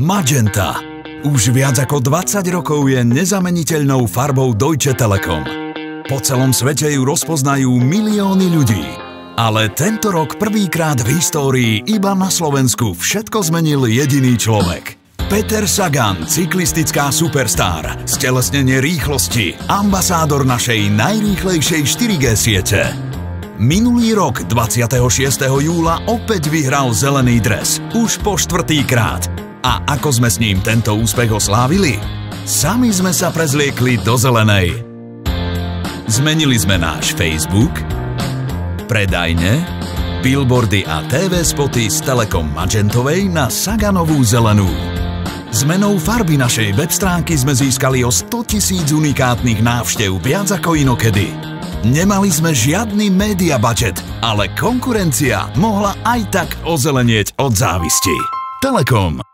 Magenta. Už viac ako 20 rokov je nezameniteľnou farbou Deutsche Telekom. Po celom svete ju rozpoznajú milióny ľudí. Ale tento rok prvýkrát v histórii iba na Slovensku všetko zmenil jediný človek. Peter Sagan, cyklistická superstar, stelesnenie rýchlosti, ambasádor našej najrýchlejšej 4G siete. Minulý rok, 26. júla, opäť vyhral zelený dres. Už po štvrtýkrát. A ako sme s ním tento úspech oslávili? Sami sme sa prezliekli do zelenej. Zmenili sme náš Facebook, predajne, billboardy a TV spoty z Telekom Magentovej na Saganovú zelenú. Zmenou farby našej web stránky sme získali o 100 tisíc unikátnych návštev viac ako inokedy. Nemali sme žiadny media budget, ale konkurencia mohla aj tak ozelenieť od závisti. Telekom